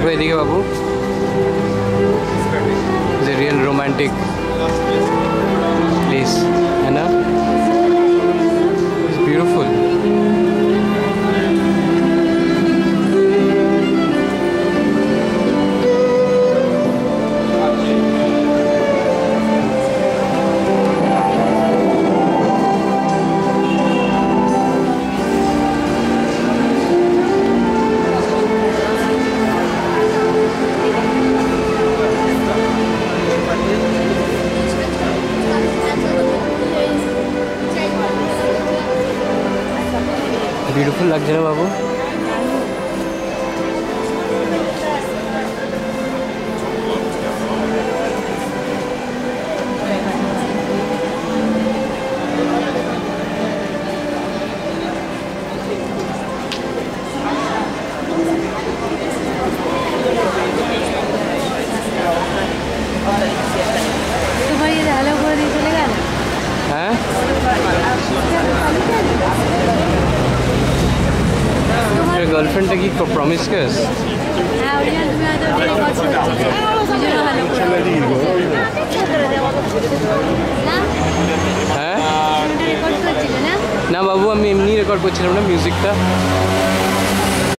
দেখো এদিকে বাবু যে রিয়েল রোমান্টিক প্লেস বিউটিফুল লাগছে না বাবু তোমার গার্লফ্রেন্ডটা কি প্রমিস কেস হ্যাঁ জন্য হ্যালো করে না? হ্যাঁ? না? না বাবু আমি এমনি রেকর্ড করছিলাম না মিউজিকটা